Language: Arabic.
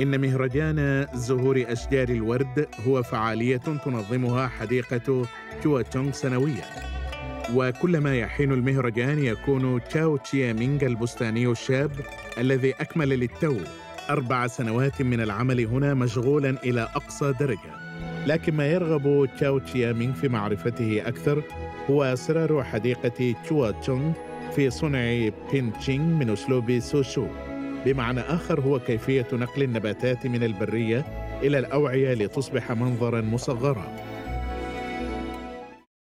إن مهرجان زهور أشجار الورد هو فعالية تنظمها حديقة تشوا تشونغ سنوياً. وكلما يحين المهرجان يكون تشاو تشيا مينغ البستاني الشاب الذي أكمل للتو أربع سنوات من العمل هنا مشغولا إلى أقصى درجة. لكن ما يرغب تشاو تشيا مينغ في معرفته أكثر هو أسرار حديقة تشوا تشونغ في صنع بينتشينغ من أسلوب سوشو. بمعنى آخر هو كيفية نقل النباتات من البرية إلى الأوعية لتصبح منظرا مصغرا.